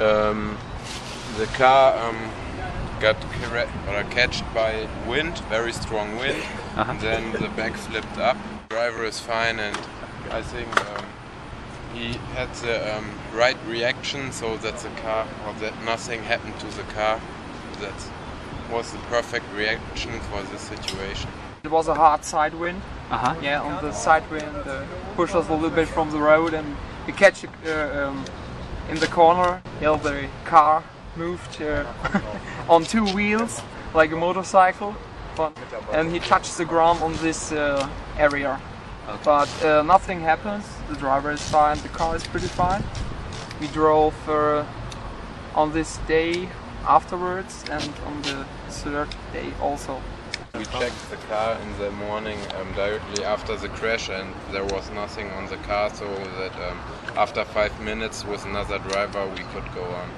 Um, the car um, got cra- or catched by wind, very strong wind, Uh-huh. and then the back flipped up. Driver is fine, and I think um, he had the um, right reaction, so that the car or that nothing happened to the car. That was the perfect reaction for this situation. It was a hard side wind. Aha. Yeah, on the side wind uh, pushed us a little bit from the road and we catch it uh, um, in the corner. Yeah, the car moved uh, on two wheels like a motorcycle. But, and he touched the ground on this uh, area. But uh, nothing happens. The driver is fine. The car is pretty fine. We drove uh, on this day afterwards and on the third day also. We checked the car in the morning um, directly after the crash, and there was nothing on the car, so that um, after five minutes with another driver we could go on.